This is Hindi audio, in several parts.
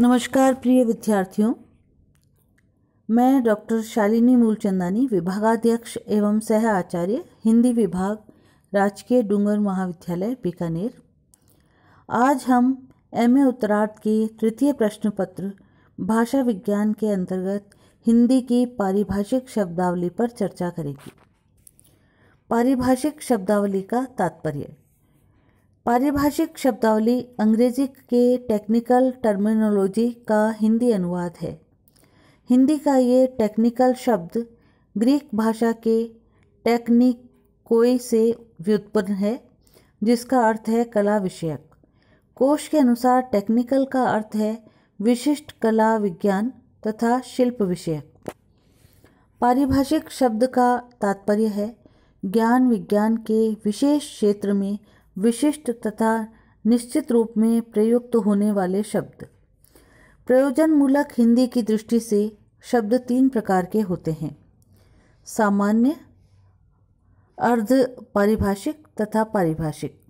नमस्कार, प्रिय विद्यार्थियों। मैं डॉक्टर शालिनी मूलचंदानी, विभागाध्यक्ष एवं सह आचार्य, हिंदी विभाग, राजकीय डूंगर महाविद्यालय, बीकानेर। आज हम एम ए उत्तरार्ध के तृतीय प्रश्न पत्र भाषा विज्ञान के अंतर्गत हिंदी की पारिभाषिक शब्दावली पर चर्चा करेंगे। पारिभाषिक शब्दावली का तात्पर्य पारिभाषिक शब्दावली अंग्रेज़ी के टेक्निकल टर्मिनोलॉजी का हिंदी अनुवाद है। हिंदी का ये टेक्निकल शब्द ग्रीक भाषा के टेक्निकोई से व्युत्पन्न है, जिसका अर्थ है कला विषयक। कोश के अनुसार टेक्निकल का अर्थ है विशिष्ट कला विज्ञान तथा शिल्प विषयक। पारिभाषिक शब्द का तात्पर्य है ज्ञान विज्ञान के विशेष क्षेत्र में विशिष्ट तथा निश्चित रूप में प्रयुक्त होने वाले शब्द। प्रयोजन मूलक हिंदी की दृष्टि से शब्द तीन प्रकार के होते हैं। सामान्य, अर्ध पारिभाषिक तथा पारिभाषिक।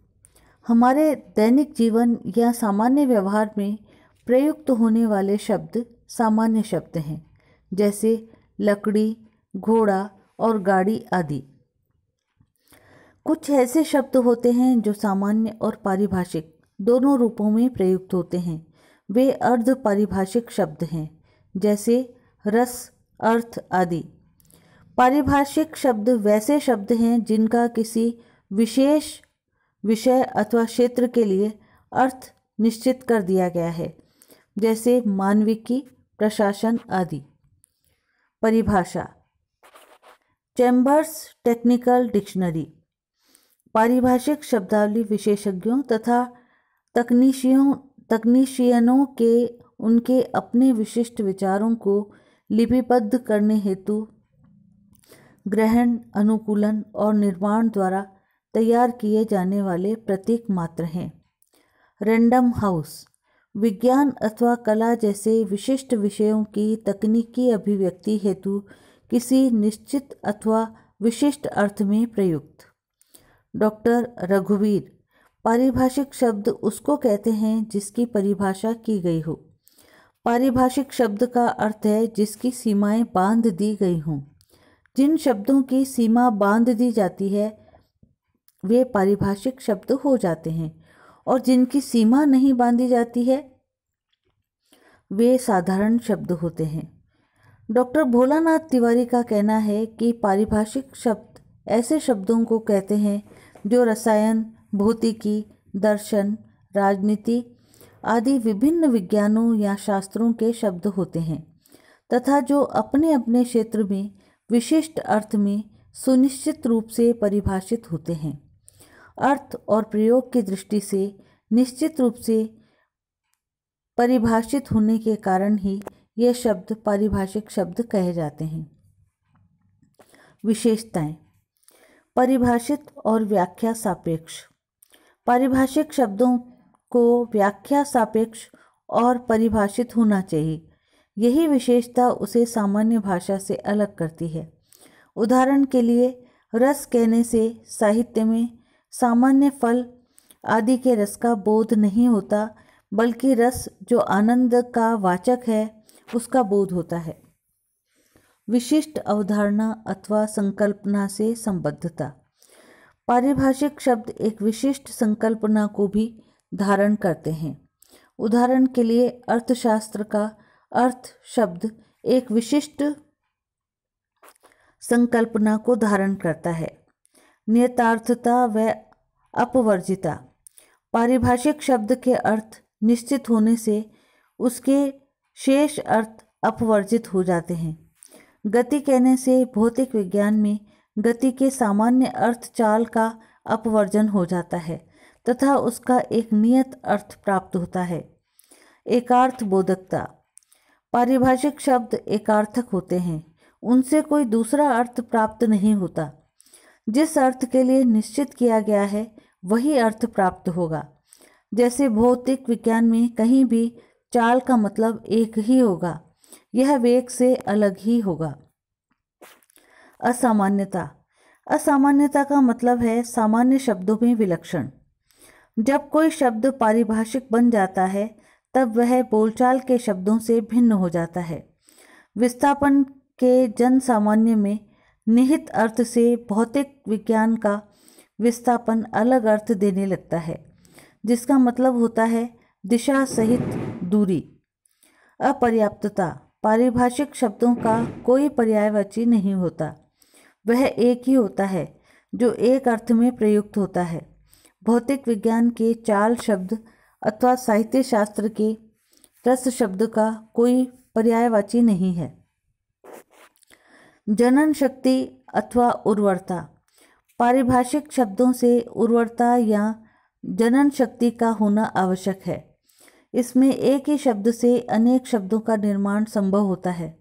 हमारे दैनिक जीवन या सामान्य व्यवहार में प्रयुक्त होने वाले शब्द सामान्य शब्द हैं, जैसे लकड़ी, घोड़ा और गाड़ी आदि। कुछ ऐसे शब्द होते हैं जो सामान्य और पारिभाषिक दोनों रूपों में प्रयुक्त होते हैं। वे अर्ध पारिभाषिक शब्द हैं, जैसे रस, अर्थ आदि। पारिभाषिक शब्द वैसे शब्द हैं जिनका किसी विशेष विषय अथवा क्षेत्र के लिए अर्थ निश्चित कर दिया गया है, जैसे मानविकी, प्रशासन आदि। परिभाषा, चैम्बर्स टेक्निकल डिक्शनरी। पारिभाषिक शब्दावली विशेषज्ञों तथा तकनीशियों, तकनीशियनों के, उनके अपने विशिष्ट विचारों को लिपिबद्ध करने हेतु ग्रहण, अनुकूलन और निर्माण द्वारा तैयार किए जाने वाले प्रतीक मात्र हैं। रैंडम हाउस, विज्ञान अथवा कला जैसे विशिष्ट विषयों की तकनीकी अभिव्यक्ति हेतु किसी निश्चित अथवा विशिष्ट अर्थ में प्रयुक्त। डॉक्टर रघुवीर। पारिभाषिक शब्द उसको कहते हैं जिसकी परिभाषा की गई हो। पारिभाषिक शब्द का अर्थ है जिसकी सीमाएँ बाँध दी गई हों। जिन शब्दों की सीमा बाँध दी जाती है, वे पारिभाषिक शब्द हो जाते हैं और जिनकी सीमा नहीं बांधी जाती है, वे साधारण शब्द होते हैं। डॉक्टर भोलानाथ तिवारी का कहना है कि पारिभाषिक शब्द ऐसे शब्दों को कहते हैं जो रसायन, भौतिकी, दर्शन, राजनीति आदि विभिन्न विज्ञानों या शास्त्रों के शब्द होते हैं, तथा जो अपने अपने क्षेत्र में, विशिष्ट अर्थ में सुनिश्चित रूप से परिभाषित होते हैं। अर्थ और प्रयोग की दृष्टि से निश्चित रूप से परिभाषित होने के कारण ही ये शब्द पारिभाषिक शब्द कहे जाते हैं। विशेषताएँ परिभाषित और व्याख्या सापेक्ष। पारिभाषिक शब्दों को व्याख्या सापेक्ष और परिभाषित होना चाहिए। यही विशेषता उसे सामान्य भाषा से अलग करती है। उदाहरण के लिए, रस कहने से साहित्य में सामान्य फल आदि के रस का बोध नहीं होता, बल्कि रस जो आनंद का वाचक है, उसका बोध होता है। विशिष्ट अवधारणा अथवा संकल्पना से संबद्धता। पारिभाषिक शब्द एक विशिष्ट संकल्पना को भी धारण करते हैं। उदाहरण के लिए अर्थशास्त्र का अर्थ शब्द एक विशिष्ट संकल्पना को धारण करता है। नियतार्थता व अपवर्जिता। पारिभाषिक शब्द के अर्थ निश्चित होने से उसके शेष अर्थ अपवर्जित हो जाते हैं। गति कहने से भौतिक विज्ञान में गति के सामान्य अर्थ चाल का अपवर्जन हो जाता है, तथा उसका एक नियत अर्थ प्राप्त होता है। एकार्थ बोधकता। पारिभाषिक शब्द एकार्थक होते हैं, उनसे कोई दूसरा अर्थ प्राप्त नहीं होता। जिस अर्थ के लिए निश्चित किया गया है, वही अर्थ प्राप्त होगा। जैसे भौतिक विज्ञान में कहीं भी चाल का मतलब एक ही होगा। यह वेग से अलग ही होगा। असामान्यता। असामान्यता का मतलब है सामान्य शब्दों में विलक्षण। जब कोई शब्द पारिभाषिक बन जाता है, तब वह बोलचाल के शब्दों से भिन्न हो जाता है। विस्थापन के जन सामान्य में निहित अर्थ से भौतिक विज्ञान का विस्थापन अलग अर्थ देने लगता है, जिसका मतलब होता है दिशा सहित दूरी। अपर्याप्तता। पारिभाषिक शब्दों का कोई पर्यायवाची नहीं होता। वह एक ही होता है, जो एक अर्थ में प्रयुक्त होता है। भौतिक विज्ञान के चाल शब्द अथवा साहित्य शास्त्र के रस शब्द का कोई पर्यायवाची नहीं है। जनन शक्ति अथवा उर्वरता। पारिभाषिक शब्दों से उर्वरता या जनन शक्ति का होना आवश्यक है। इसमें एक ही शब्द से अनेक शब्दों का निर्माण संभव होता है।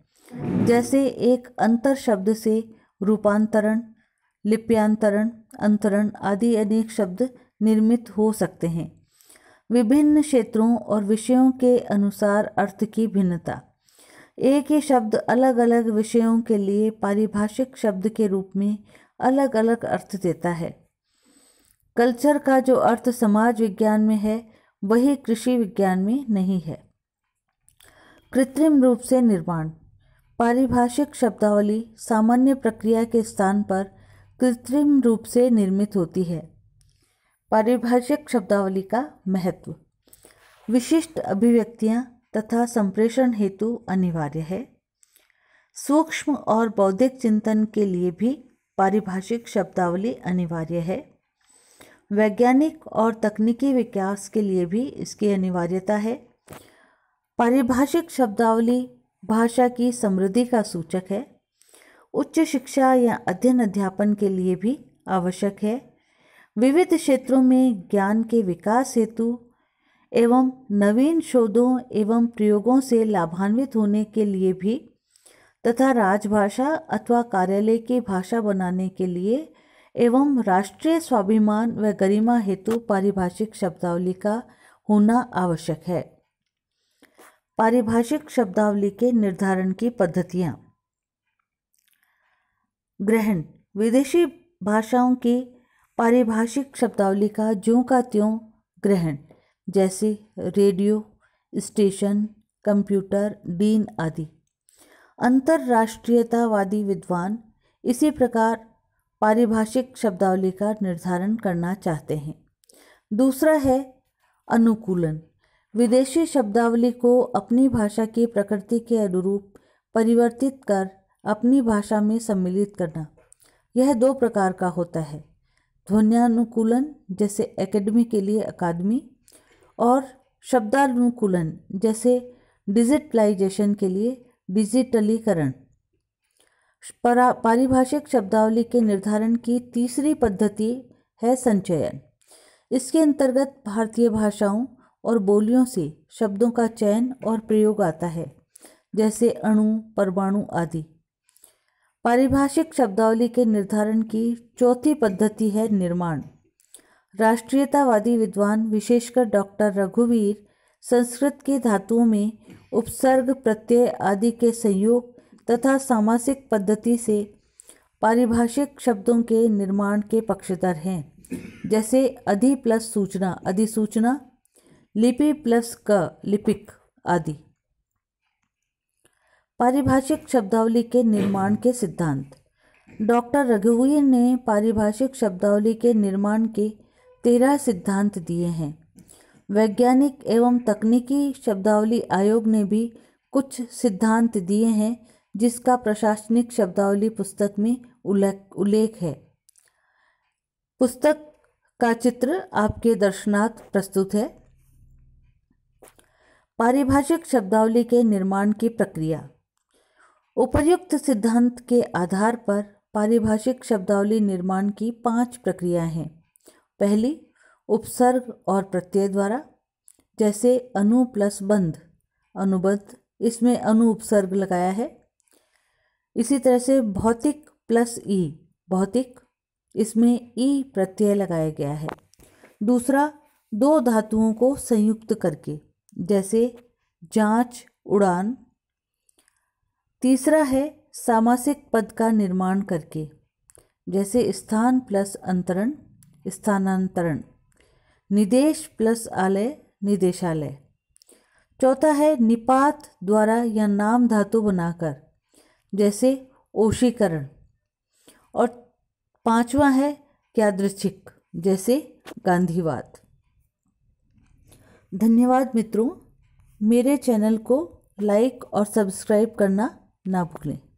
जैसे एक अंतर शब्द से रूपांतरण, लिप्यांतरण, अंतरण आदि अनेक शब्द निर्मित हो सकते हैं। विभिन्न क्षेत्रों और विषयों के अनुसार अर्थ की भिन्नता। एक ही शब्द अलग अलग विषयों के लिए पारिभाषिक शब्द के रूप में अलग अलग अर्थ देता है। कल्चर का जो अर्थ समाज विज्ञान में है वही कृषि विज्ञान में नहीं है। कृत्रिम रूप से निर्माण। पारिभाषिक शब्दावली सामान्य प्रक्रिया के स्थान पर कृत्रिम रूप से निर्मित होती है। पारिभाषिक शब्दावली का महत्व। विशिष्ट अभिव्यक्तियाँ तथा संप्रेषण हेतु अनिवार्य है। सूक्ष्म और बौद्धिक चिंतन के लिए भी पारिभाषिक शब्दावली अनिवार्य है। वैज्ञानिक और तकनीकी विकास के लिए भी इसकी अनिवार्यता है। पारिभाषिक शब्दावली भाषा की समृद्धि का सूचक है। उच्च शिक्षा या अध्ययन अध्यापन के लिए भी आवश्यक है। विविध क्षेत्रों में ज्ञान के विकास हेतु एवं नवीन शोधों एवं प्रयोगों से लाभान्वित होने के लिए भी तथा राजभाषा अथवा कार्यालय की भाषा बनाने के लिए एवं राष्ट्रीय स्वाभिमान व गरिमा हेतु पारिभाषिक शब्दावली का होना आवश्यक है। पारिभाषिक शब्दावली के निर्धारण की पद्धतियाँ। ग्रहण, विदेशी भाषाओं की पारिभाषिक शब्दावली का ज्यों का त्यों ग्रहण, जैसे रेडियो, स्टेशन, कंप्यूटर, डीन आदि। अंतर्राष्ट्रीयतावादी विद्वान इसी प्रकार पारिभाषिक शब्दावली का निर्धारण करना चाहते हैं। दूसरा है अनुकूलन। विदेशी शब्दावली को अपनी भाषा की प्रकृति के अनुरूप परिवर्तित कर अपनी भाषा में सम्मिलित करना, यह दो प्रकार का होता है। ध्वन्यानुकूलन, जैसे एकेडमी के लिए अकादमी, और शब्दानुकूलन, जैसे डिजिटलाइजेशन के लिए डिजिटलीकरण। पारिभाषिक शब्दावली के निर्धारण की तीसरी पद्धति है संचयन। इसके अंतर्गत भारतीय भाषाओं और बोलियों से शब्दों का चयन और प्रयोग आता है, जैसे अणु, परमाणु आदि। पारिभाषिक शब्दावली के निर्धारण की चौथी पद्धति है निर्माण। राष्ट्रीयतावादी विद्वान विशेषकर डॉक्टर रघुवीर संस्कृत की धातुओं में उपसर्ग प्रत्यय आदि के संयोग तथा सामासिक पद्धति से पारिभाषिक शब्दों के निर्माण के पक्षधर हैं। जैसे अधि प्लस सूचना, अधिसूचना, लिपि प्लस क, लिपिक आदि। पारिभाषिक शब्दावली के निर्माण के सिद्धांत। डॉक्टर रघुवीर ने पारिभाषिक शब्दावली के निर्माण के तेरह सिद्धांत दिए हैं। वैज्ञानिक एवं तकनीकी शब्दावली आयोग ने भी कुछ सिद्धांत दिए हैं जिसका प्रशासनिक शब्दावली पुस्तक में उल्लेख उल्लेख है। पुस्तक का चित्र आपके दर्शनार्थ प्रस्तुत है। पारिभाषिक शब्दावली के निर्माण की प्रक्रिया। उपर्युक्त सिद्धांत के आधार पर पारिभाषिक शब्दावली निर्माण की पाँच प्रक्रियाएँ हैं। पहली, उपसर्ग और प्रत्यय द्वारा, जैसे अनु प्लस बंध। अनुबंध, इसमें अनु उपसर्ग लगाया है। इसी तरह से भौतिक प्लस ई, भौतिक, इसमें ई प्रत्यय लगाया गया है। दूसरा, दो धातुओं को संयुक्त करके, जैसे जाँच, उड़ान। तीसरा है सामासिक पद का निर्माण करके, जैसे स्थान प्लस अंतरण, स्थानांतरण। निदेश प्लस आलय, निदेशालय। चौथा है निपात द्वारा या नाम धातु बनाकर जैसे ओशीकरण। और पांचवा है यादृच्छिक, जैसे गांधीवाद। धन्यवाद मित्रों, मेरे चैनल को लाइक और सब्सक्राइब करना ना भूलें।